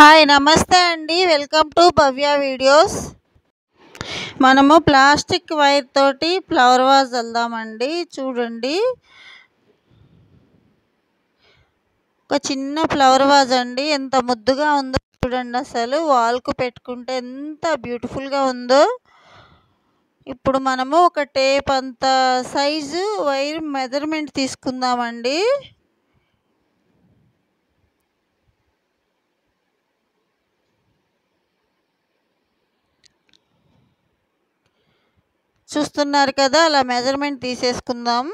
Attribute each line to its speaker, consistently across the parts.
Speaker 1: Hi నమస్తే అండి. Welcome to Bhavya videos. మనము ప్లాస్టిక్ వైర్ తోటి ఫ్లవర్ వాజ్ వెళ్దామండి చూడండి. ఒక చిన్న ఫ్లవర్ వాజ్ అండి. ఎంత ముద్దుగా ఉందో చూడండి అసలు. వాల్కు పెట్టుకుంటే ఎంత బ్యూటిఫుల్గా ఉందో. ఇప్పుడు మనము ఒక టేప్ అంత సైజు వైర్ మెజర్మెంట్ తీసుకుందామండి. చూస్తున్నారు కదా అలా మెజర్మెంట్ తీసేసుకుందాం.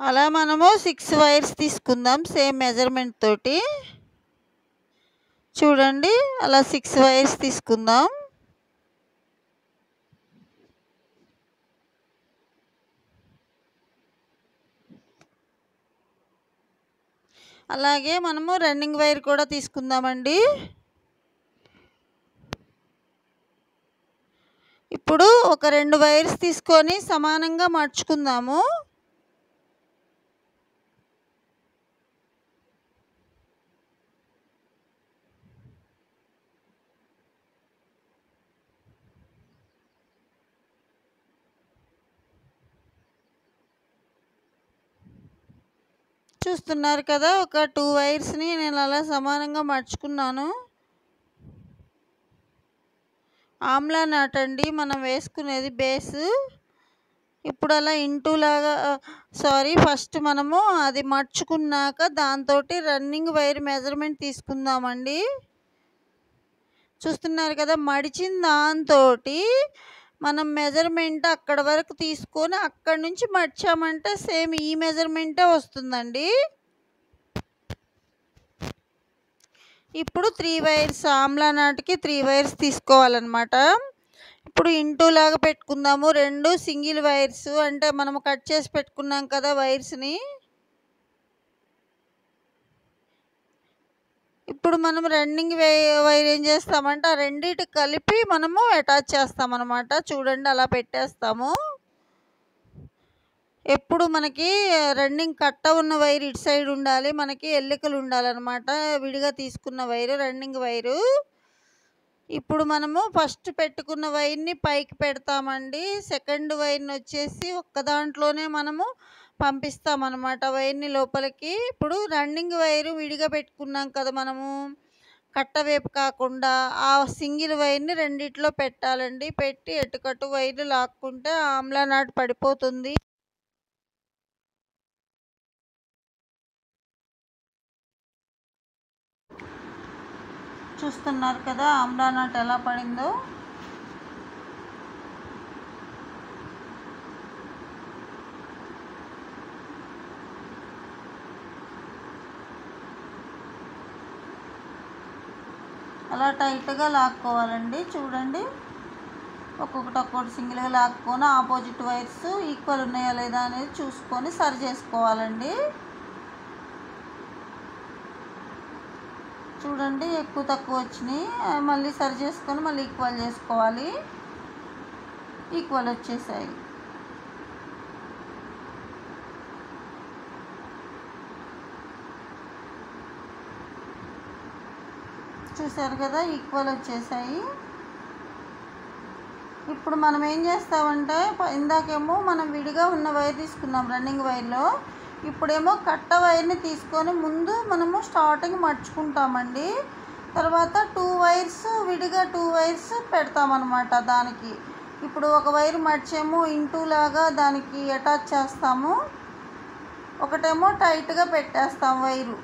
Speaker 1: అలా మనము సిక్స్ వైర్స్ తీసుకుందాం సేమ్ మెజర్మెంట్ తోటి. చూడండి అలా సిక్స్ వైర్స్ తీసుకుందాం. అలాగే మనము రన్నింగ్ వైర్ కూడా తీసుకుందామండి. ఇప్పుడు ఒక రెండు వైర్స్ తీసుకొని సమానంగా మర్చుకుందాము. చూస్తున్నారు కదా ఒక టూ వైర్స్ని నేను అలా సమానంగా మర్చుకున్నాను. ఆమ్లా నాటండి అండి మనం వేసుకునేది బేస్ ఇప్పుడు అలా ఇంటూ లాగా సారీ ఫస్ట్ మనము అది మర్చుకున్నాక దాంతో రన్నింగ్ వైర్ మెజర్మెంట్ తీసుకుందామండి. చూస్తున్నారు కదా మడిచిన దాంతో మనం మెజర్మెంట్ అక్కడ వరకు తీసుకొని అక్కడి నుంచి మర్చామంటే సేమ్ ఈ మెజర్మెంటే వస్తుందండి. ఇప్పుడు త్రీ వైర్స్ ఆమ్లా నాటికి త్రీ వైర్స్ తీసుకోవాలన్నమాట. ఇప్పుడు ఇంటూ లాగా పెట్టుకుందాము. రెండు సింగిల్ వైర్స్ అంటే మనము కట్ చేసి పెట్టుకున్నాం కదా వైర్స్ని. ఇప్పుడు మనం రన్నింగ్ వై వైర్ ఏం చేస్తామంటే ఆ రెండింటి కలిపి మనము అటాచ్ చేస్తామన్నమాట. చూడండి అలా పెట్టేస్తాము. ఎప్పుడు మనకి రన్నింగ్ కట్ట ఉన్న వైర్ ఇటు సైడ్ ఉండాలి మనకి ఎల్లికలు ఉండాలన్నమాట. విడిగా తీసుకున్న వైరు రన్నింగ్ వైరు. ఇప్పుడు మనము ఫస్ట్ పెట్టుకున్న వైర్ని పైకి పెడతామండి. సెకండ్ వైర్ని వచ్చేసి ఒక్క దాంట్లోనే మనము పంపిస్తామన్నమాట వైర్ని లోపలికి. ఇప్పుడు రన్నింగ్ వైరు విడిగా పెట్టుకున్నాం కదా మనము. కట్టవేపు కాకుండా ఆ సింగిల్ వైర్ని రెండిట్లో పెట్టాలండి. పెట్టి ఎటుకట్టు వైర్లు లాక్కుంటే ఆమ్లా నాటు పడిపోతుంది. చూస్తున్నారు కదా ఆమ్లా నాట్ ఎలా పడిందో. అలా టైట్గా లాక్కోవాలండి. చూడండి. ఒక్కొక్కటి ఒక్కొక్కటి సింగిల్గా లాక్కొని ఆపోజిట్ వైర్స్ ఈక్వల్ ఉన్నాయా లేదా అనేది చూసుకొని సరి చేసుకోవాలండి. చూడండి ఎక్కువ తక్కువ వచ్చినాయి. మళ్ళీ సరి చేసుకొని మళ్ళీ ఈక్వల్ చేసుకోవాలి. ఈక్వల్ వచ్చేసాయి. చూసారు కదా ఈక్వల్ వచ్చేసాయి. ఇప్పుడు మనం ఏం చేస్తామంటే ఇందాకేమో మనం విడిగా ఉన్న వైర్ తీసుకున్నాం రన్నింగ్ వైర్లో ఇప్పుడేమో కట్ట వైర్ని తీసుకొని ముందు మనము స్టార్టింగ్ మర్చుకుంటామండి. తర్వాత టూ వైర్స్ విడిగా టూ వైర్స్ పెడతామన్నమాట దానికి. ఇప్పుడు ఒక వైర్ మర్చేమో ఇంటూ లాగా దానికి అటాచ్ చేస్తాము. ఒకటేమో టైట్గా పెట్టేస్తాం వైరు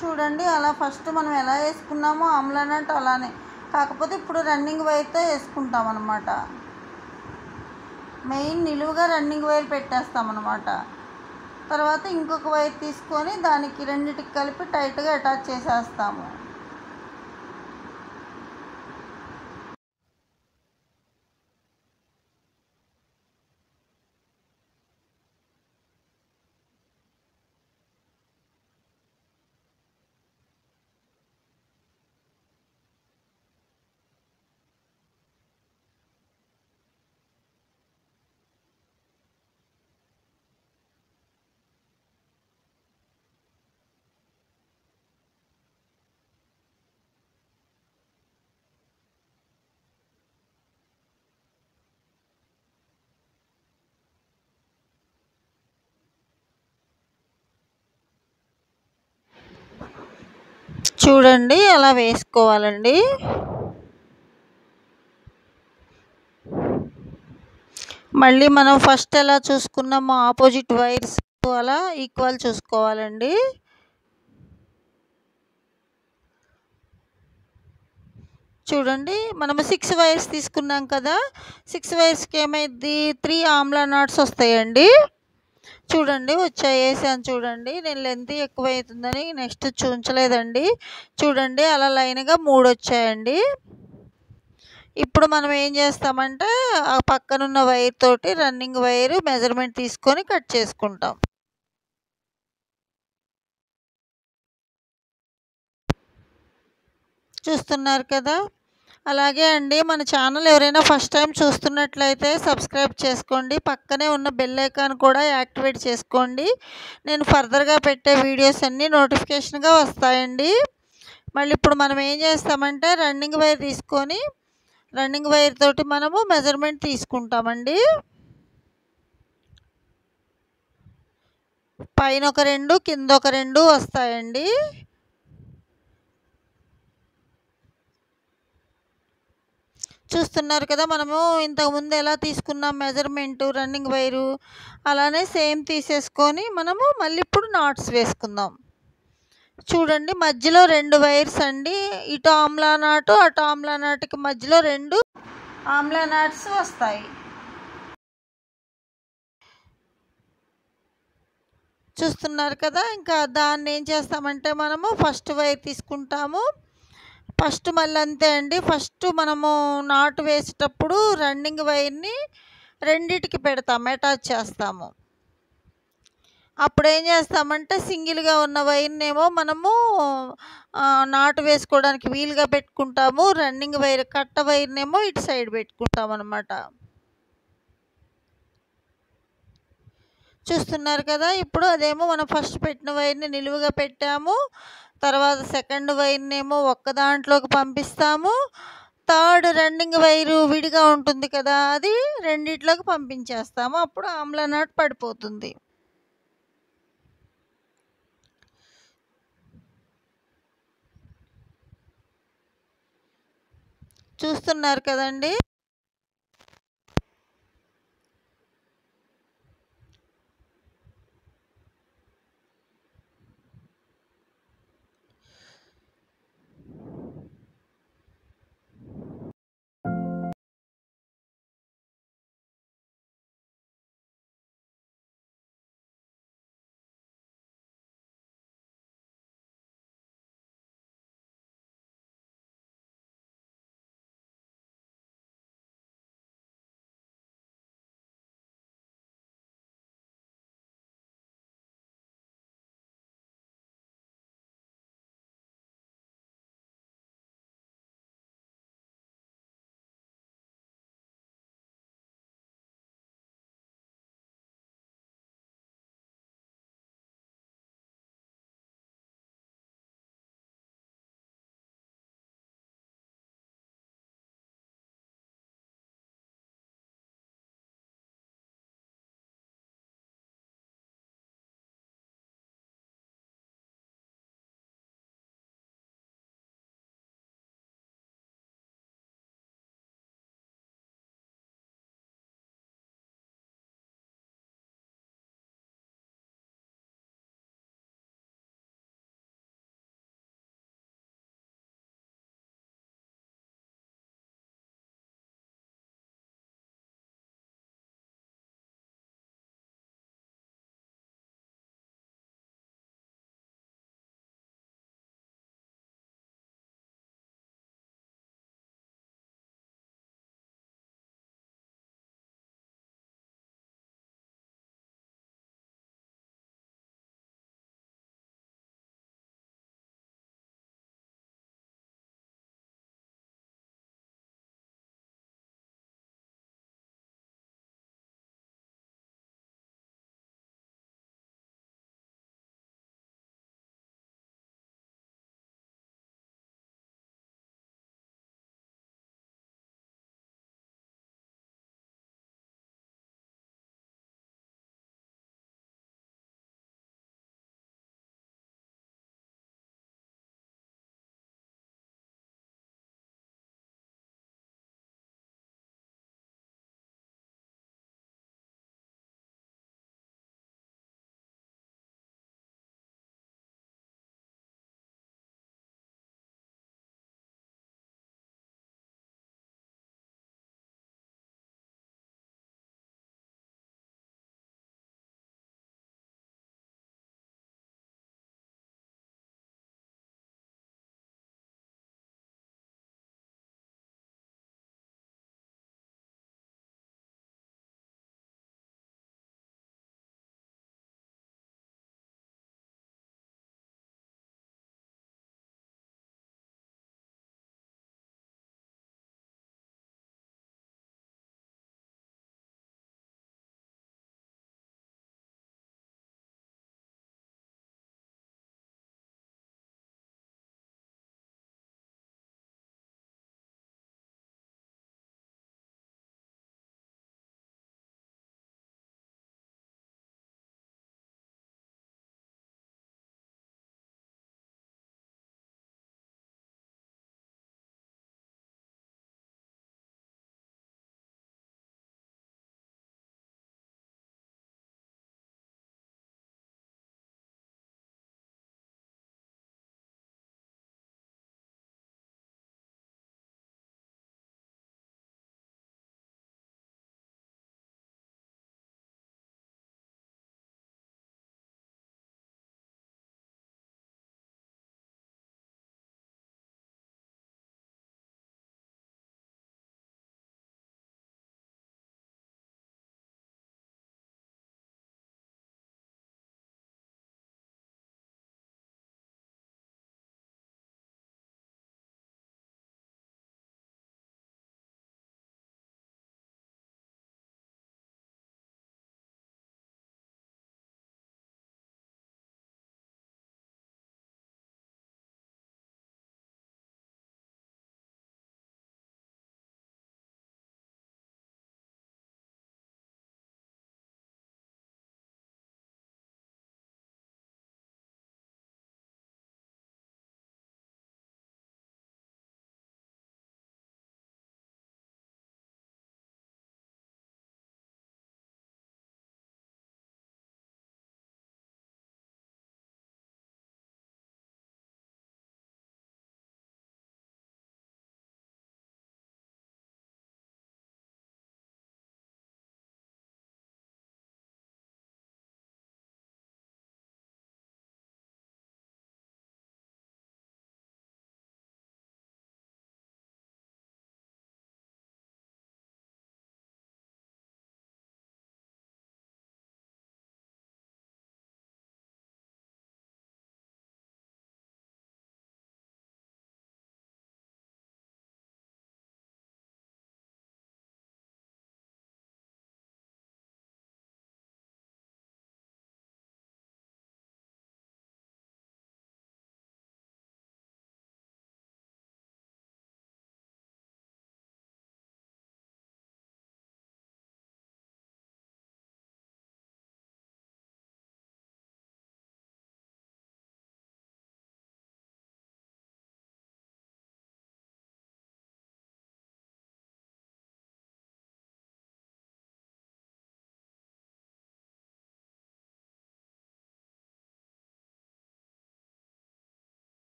Speaker 1: చూడండి అలా ఫస్ట్ మనం ఎలా వేసుకున్నామో ఆమ్లనట్ అలానే. కాకపోతే ఇప్పుడు రన్నింగ్ వైర్తో వేసుకుంటాం అనమాట మెయిన్ నిలువుగా రన్నింగ్ వైర్ పెట్టేస్తాం అనమాట తర్వాత ఇంకొక వైర్ తీసుకొని దానికి రెండిటికి కలిపి టైట్గా అటాచ్ చేసేస్తాము. చూడండి అలా వేసుకోవాలండి. మళ్ళీ మనం ఫస్ట్ ఎలా చూసుకున్నామో ఆపోజిట్ వైర్స్ అలా ఈక్వల్ చూసుకోవాలండి. చూడండి మనము సిక్స్ వైర్స్ తీసుకున్నాం కదా సిక్స్ వైర్స్కి ఏమైంది త్రీ ఆమ్లా నాట్స్ వస్తాయండి. చూడండి వచ్చాయి వేసాను చూడండి. నేను లెంత్ ఎక్కువ అవుతుందని నెక్స్ట్ చూంచలేదండి చూడండి అలా లైన్గా మూడు వచ్చాయండి. ఇప్పుడు మనం ఏం చేస్తామంటే ఆ పక్కనున్న వైర్ తోటి రన్నింగ్ వైర్ మెజర్మెంట్ తీసుకొని కట్ చేసుకుంటాం. చూస్తున్నారు కదా? అలాగే అండి మన ఛానల్ ఎవరైనా ఫస్ట్ టైం చూస్తున్నట్లయితే సబ్స్క్రైబ్ చేసుకోండి. పక్కనే ఉన్న బెల్ ఐకాన్ కూడా యాక్టివేట్ చేసుకోండి. నేను ఫర్దర్గా పెట్టే వీడియోస్ అన్నీ నోటిఫికేషన్గా వస్తాయండి. మళ్ళీ ఇప్పుడు మనం ఏం చేస్తామంటే రన్నింగ్ వైర్ తీసుకొని రన్నింగ్ వైర్ తోటి మనము మెజర్మెంట్ తీసుకుంటామండి. పైన ఒక రెండు కింద ఒక రెండు వస్తాయండి. చూస్తున్నారు కదా మనము. ఇంతకుముందు ఎలా తీసుకున్నాం మెజర్మెంటు రన్నింగ్ వైరు అలానే సేమ్ తీసేసుకొని మనము మళ్ళీ ఇప్పుడు నాట్స్ వేసుకుందాం. చూడండి మధ్యలో రెండు వైర్స్ అండి. ఇటు ఆమ్లా నాటు అటు ఆమ్లా నాటుకి మధ్యలో రెండు ఆమ్లా నాట్స్ వస్తాయి. చూస్తున్నారు కదా ఇంకా దాన్ని ఏం చేస్తామంటే మనము ఫస్ట్ వైర్ తీసుకుంటాము. ఫస్ట్ మళ్ళీ అంతే అండి. ఫస్ట్ మనము నాటు వేసేటప్పుడు రన్నింగ్ వైర్ని రెండిటికి పెడతాం అటాచ్ చేస్తాము. అప్పుడు ఏం చేస్తామంటే సింగిల్గా ఉన్న వైర్నేమో మనము నాటు వేసుకోవడానికి వీలుగా పెట్టుకుంటాము. రన్నింగ్ వైర్ కట్ట వైర్నేమో ఇటు సైడ్ పెట్టుకుంటాం అనమాట చూస్తున్నారు కదా ఇప్పుడు అదేమో మనం ఫస్ట్ పెట్టిన వైర్ని నిలువుగా పెట్టాము. తర్వాత సెకండ్ వైర్నేమో ఒక్క దాంట్లోకి పంపిస్తాము. థర్డ్ రన్నింగ్ వైరు విడిగా ఉంటుంది కదా అది రెండిట్లోకి పంపించేస్తాము. అప్పుడు ఆమ్లా నాట్ పడిపోతుంది. చూస్తున్నారు కదండి?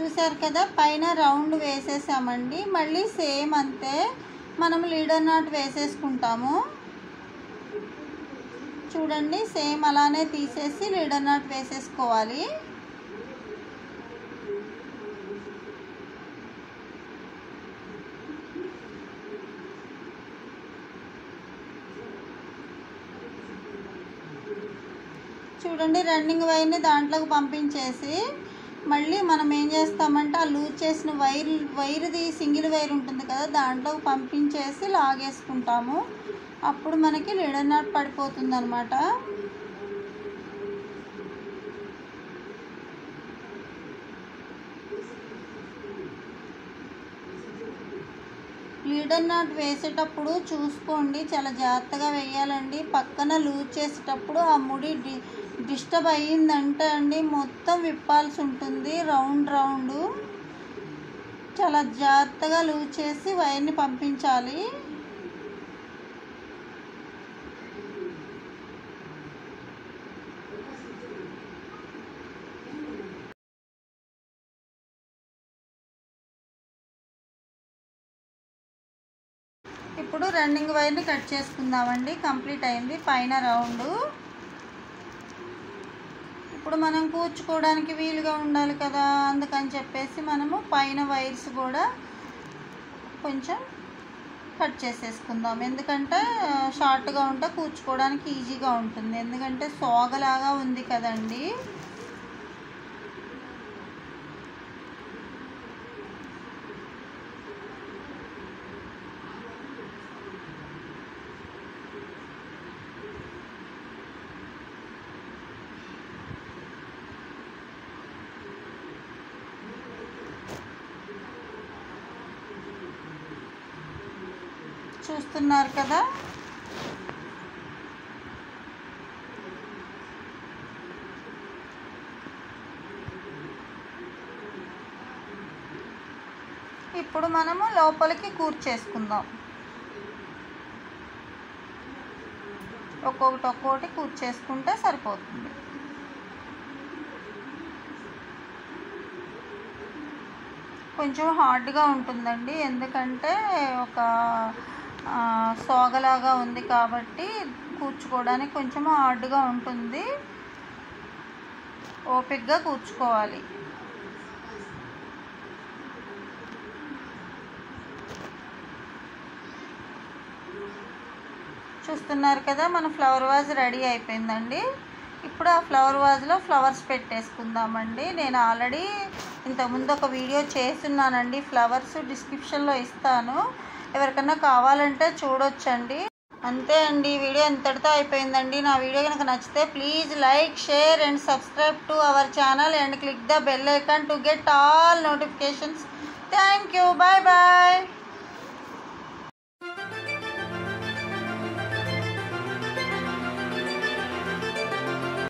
Speaker 1: చూసారు కదా పైన రౌండ్ వేసేసామండి. మళ్ళీ సేమ్ అంతే మనం లీడర్ నాట్ వేసేసుకుంటాము. చూడండి సేమ్ అలానే తీసేసి లీడర్ నాట్ వేసేసుకోవాలి. చూడండి రన్నింగ్ వైర్ని దాంట్లోకి పంపించేసి మళ్ళీ మనం ఏం చేస్తామంటే ఆ లూజ్ చేసిన వైర్ వైర్ది సింగిల్ వైర్ ఉంటుంది కదా దాంట్లో పంపించేసి లాగేసుకుంటాము. అప్పుడు మనకి లిడర్ నాట్ పడిపోతుంది అనమాట లీడర్ నాట్ వేసేటప్పుడు చూసుకోండి చాలా జాగ్రత్తగా వేయాలండి. పక్కన లూజ్ చేసేటప్పుడు ఆ ముడి డి డిస్టర్బ్ అయ్యిందంటే అండి మొత్తం విప్పాల్సి ఉంటుంది. Round round. చాలా జాగ్రత్తగా లూజ్ చేసి వైర్ని పంపించాలి. ఇప్పుడు రన్నింగ్ వైర్ని కట్ చేసుకుందామండి. కంప్లీట్ అయింది. పైన రౌండ్. ఇప్పుడు మనం కూర్చుకోవడానికి వీలుగా ఉండాలి కదా అందుకని చెప్పేసి మనము పైన వైర్స్ కూడా కొంచెం కట్ చేసేసుకుందాం. ఎందుకంటే షార్ట్గా ఉంటే కూర్చుకోవడానికి ఈజీగా ఉంటుంది. ఎందుకంటే సోగలాగా ఉంది కదండీ. చూస్తున్నారు కదా? ఇప్పుడు మనము లోపలికి కూర్చేసుకుందాం. ఒక్కొక్కటి ఒక్కొక్కటి కూర్చేసుకుంటే సరిపోతుంది. కొంచెం హార్డ్గా ఉంటుందండి. ఎందుకంటే ఒక సోగలాగా ఉంది కాబట్టి కూర్చుకోవడానికి కొంచెం హార్డ్గా ఉంటుంది. ఓపిక్గా కూర్చుకోవాలి. చూస్తున్నారు కదా మన ఫ్లవర్ వాజ్ రెడీ అయిపోయిందండి. ఇప్పుడు ఆ ఫ్లవర్ వాజ్లో ఫ్లవర్స్ పెట్టేసుకుందామండి. నేను ఆల్రెడీ ఇంతకుముందు ఒక వీడియో చేస్తున్నానండి. ఫ్లవర్స్ డిస్క్రిప్షన్లో ఇస్తాను. ఎవరికన్నా కావాలంటే చూడొచ్చండి. అంతే అండి వీడియో ఎంతటితో అయిపోయిందండి. నా వీడియో కనుక నచ్చితే please like share and subscribe to our channel and click the bell icon to get all notifications. Thank you bye bye.